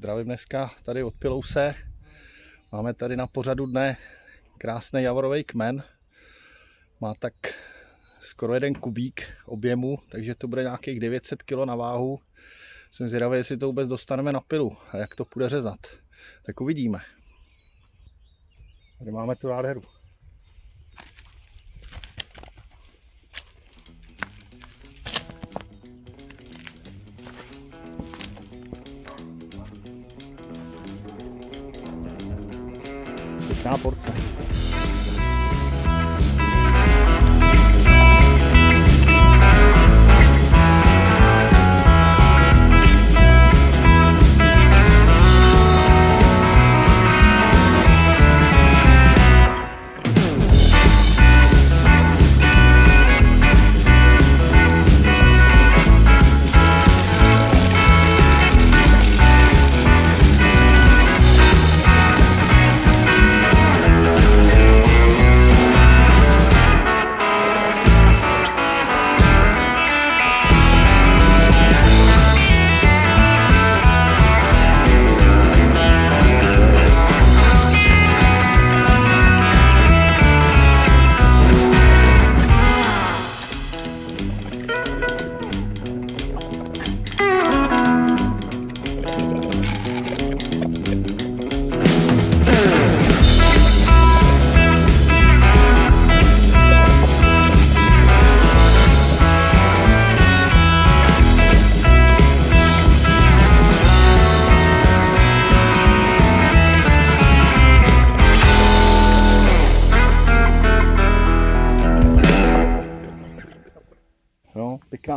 Zdravím dneska tady od Pilouse. Máme tady na pořadu dne krásný javorový kmen. Má tak skoro jeden kubík objemu, takže to bude nějakých 900 kg na váhu. Jsem zvědavý, jestli to vůbec dostaneme na pilu a jak to půjde řezat. Tak uvidíme. Tady máme tu nádheru. está por sair.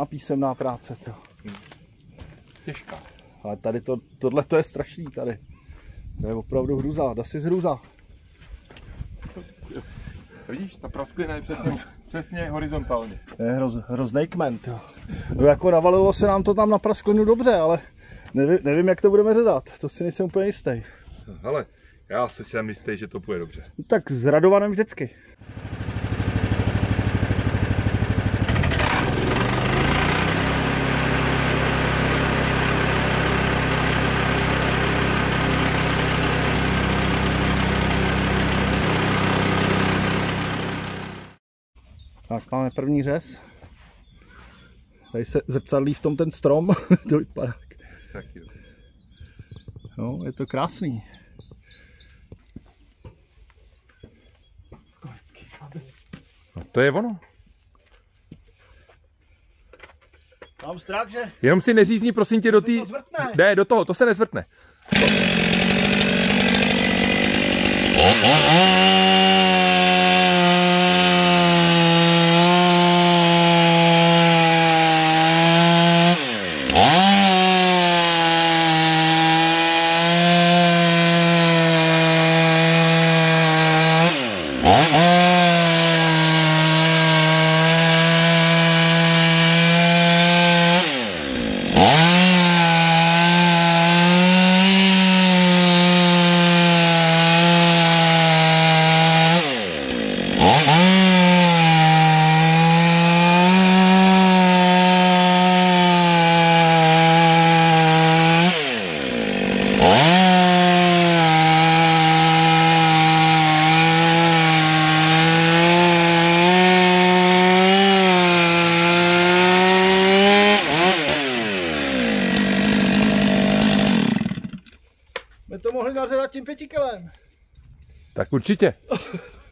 Písemná práce. To. Těžká. Ale tady to, tohle to je strašný tady. To je opravdu hruza, dá si zhruza. Vidíš, ta prasklina je přesně, přesně horizontálně. To je hroz, hrozný kmen. No jako navalilo se nám to tam na prasklinu dobře, ale nevím, nevím, jak to budeme řezat. To si nejsem úplně jistý. Ale já se jsem jistý, že to půjde dobře. No, tak s Radovanem vždycky. Tak máme první řez. Tady se zrcadlí v tom ten strom. to vypadá. Tak jo. No, je to krásný. No to je ono. Mám strach, že Jenom si neřízni prosím tě do se té... to zvrtne. Ne, do toho, to se nezvrtne. To mohli nařezat tím pětikilem. Tak určitě.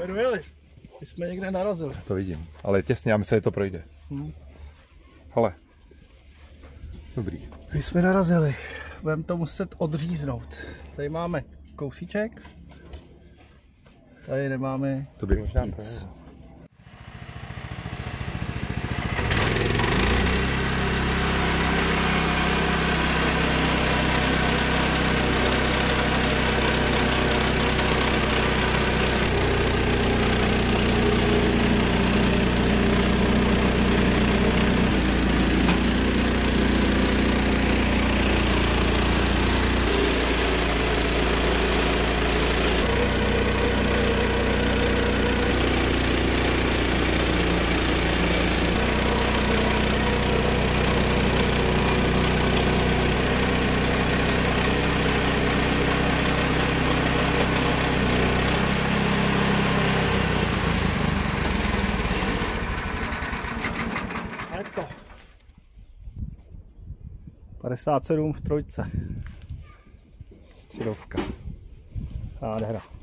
My dojeli. My jsme někde narazili. To vidím. Ale těsně, já myslím, že to projde. Hmm. Ale. Dobrý. My jsme narazili. Budeme to muset odříznout. Tady máme kousíček. Tady nemáme To by možná nic. to. 57 v trojce. Střidovka. Nádhera.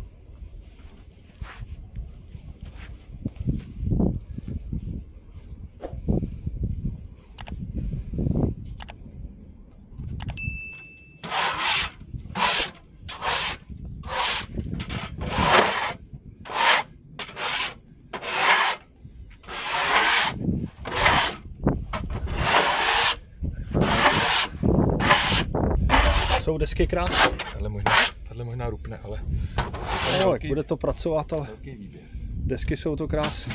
Jsou desky krásné. Tahle možná, tahle možná rupne, ale No, jak bude to pracovat, ale velký desky jsou to krásné.